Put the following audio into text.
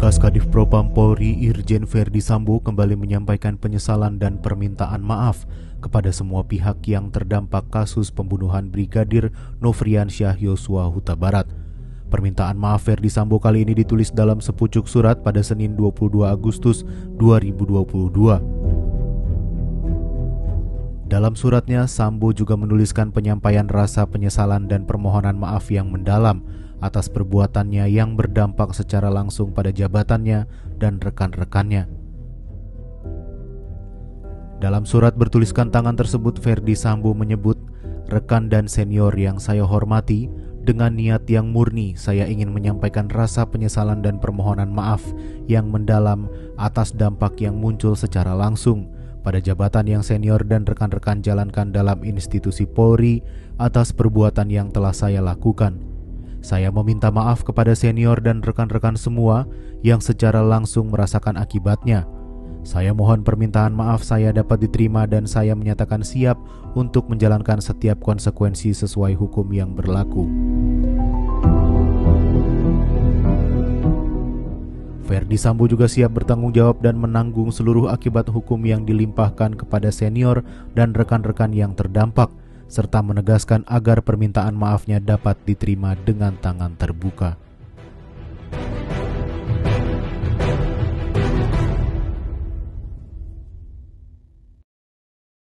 Bekas Kadif Propam Polri Irjen Verdi Sambo kembali menyampaikan penyesalan dan permintaan maaf kepada semua pihak yang terdampak kasus pembunuhan Brigadir Novrian Syah Yosua Huta Barat. Permintaan maaf Verdi Sambo kali ini ditulis dalam sepucuk surat pada Senin 22 Agustus 2022. Dalam suratnya, Sambo juga menuliskan penyampaian rasa penyesalan dan permohonan maaf yang mendalam atas perbuatannya yang berdampak secara langsung pada jabatannya dan rekan-rekannya. Dalam surat bertuliskan tangan tersebut, Ferdi Sambo menyebut, rekan dan senior yang saya hormati, dengan niat yang murni saya ingin menyampaikan rasa penyesalan dan permohonan maaf yang mendalam atas dampak yang muncul secara langsung pada jabatan yang senior dan rekan-rekan jalankan dalam institusi Polri atas perbuatan yang telah saya lakukan. Saya meminta maaf kepada senior dan rekan-rekan semua yang secara langsung merasakan akibatnya. Saya mohon permintaan maaf saya dapat diterima dan saya menyatakan siap untuk menjalankan setiap konsekuensi sesuai hukum yang berlaku. Verdi juga siap bertanggung jawab dan menanggung seluruh akibat hukum yang dilimpahkan kepada senior dan rekan-rekan yang terdampak serta menegaskan agar permintaan maafnya dapat diterima dengan tangan terbuka.